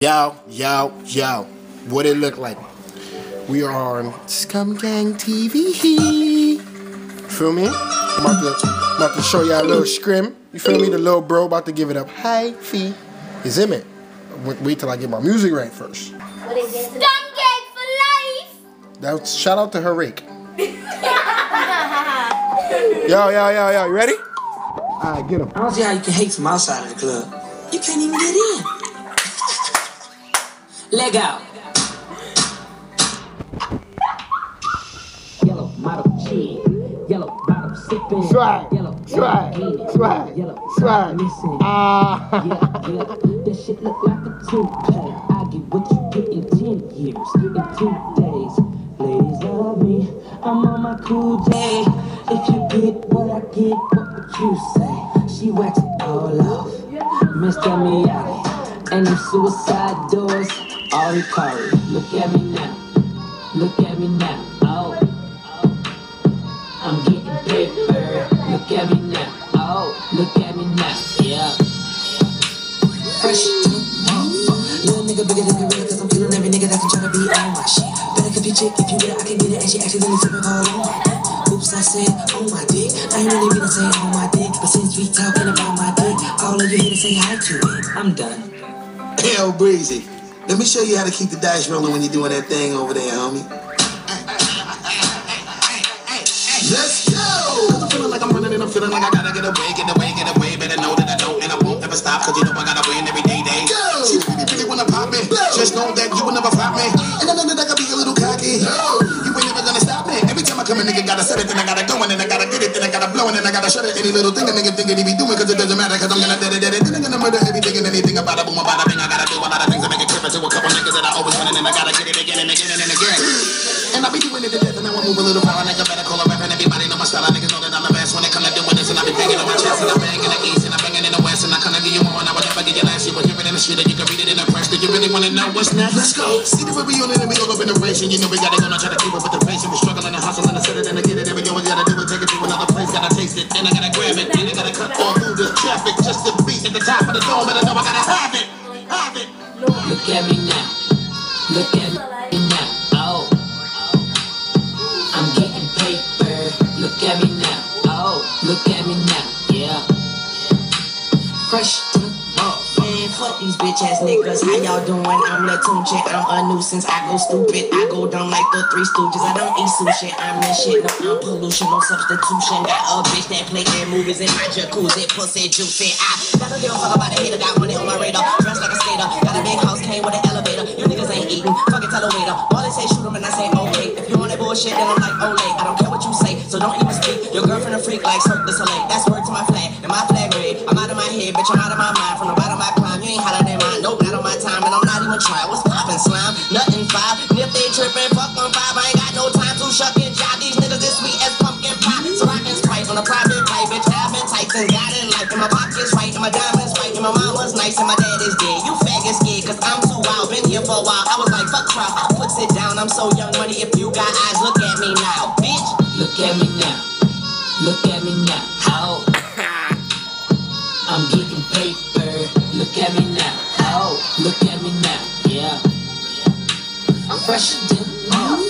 Yo, yo, yo. What it look like? We are on Scum Gang TV. Feel me? I'm about to, I'm about to show y'all a little scrim. You feel me? The little bro about to give it up. Hi, fee. Is in it. Wait, wait till I get my music right first. What is it? Scum Gang for life! That's shout out to her rake. yo, yo, yo, yo. You ready? Alright, get him. I don't see how you can hate from outside of the club. You can't even get in. Leg out. Yellow model cheese. Yellow bottom sipping. Swag, Yellow swag, yellow, swag, Yellow swag. missing. Ah. yeah, yeah. That shit look like a two-pack. I get what you get in ten years, in two days. Ladies love me. I'm on my cool day. If you get what I get, what would you say? She wax it all off. Mr. Miyagi. And them suicide doors, Ari Kari. Look at me now. Look at me now. Oh. I'm getting paper. Look at me now. Oh, look at me now. Yeah. Fresh to the motherfucker. Little nigga bigger than gorilla, cause I'm killing every nigga that's trying to be on my shit. Better keep your chick if you with it, I can get it, and she actually typical on my oh dick. Oops, I said on my dick. I ain't really mean to say on my dick, but since we talking about my dick, all of you here to say hi to it. I'm done. Hell Breezy, let me show you how to keep the dice rolling when you're doing that thing over there, homie. Let's go! I'm feeling like I'm running and I'm feeling like I gotta get away, get away, get away. Better know that I don't and I won't ever stop, cause you know I gotta win every day, day. Go! She really, really wanna pop me. Just know that you will never flop me. And I know that I gotta be a little cocky. You ain't never gonna stop me. Every time I come, a nigga gotta set it, then I gotta go, and then I gotta get it, then I gotta blow, and then I gotta shut it. Any little thing a nigga think that he be doing, cause it doesn't matter, cause I'm gonna dead it, dead it. Then I'm gonna murder everything and move a little I better call a rap, and everybody know my style. Niggas know that I'm the best when it come to doing this, and I be banging on my chest, and I'm banging in the east, and banging in the west, and I kinda give you more, and I would never give you less. You hear it in the street, and you can read it in the press. Do you really wanna know what's next? Let's go. See the way we on it, and we all up in the race, and you know we gotta go, now try to keep up with the pace, and we struggling and hustling to set it and to get it, and we gotta do it, take it to another place, gotta taste it, and I gotta grab it, and I gotta cut all through the traffic just to be at the top of the dome, and I know I gotta have it, have it. Look at me now. Look at Yeah. Fresh to. Man, fuck these bitch ass niggas. How y'all doing? I'm Latunche. I'm a nuisance. I go stupid. I go dumb like the three stooges. I don't eat sushi. I'm the shit. No, I'm pollution. No substitution. Got a bitch that play their movies in my jacuzzi. Pussy juicy. I got a give a fuck about a hater. Got money on my radar. Dressed like a skater. Got a big house. Came with an elevator. You niggas ain't eating. Fuck it, tell a waiter. All they say shoot 'em and I say okay. If you on that bullshit, then I'm like Olay. I don't care what you say. So don't even speak. Your girlfriend a freak like Cirque du Soleil. That's word to my And I'm not. What's poppin', slime? Nothing five. And if they trippin', fuck on five. I ain't got no time to shuck and jive. These niggas is sweet as pumpkin pie. So I can Sprite on a private plane. Bitch, I've been tight and got it life. And my pockets right. And my diamonds right. And my mom was nice. And my dad is dead. You faggots scared. Cause I'm too wild. Been here for a while. I was like, fuck trial. I put it down. I'm so young money. If you got eyes, look at me now. Bitch. Look at me now. Look at me now. How? I'm getting paper. Look at me I'm fresher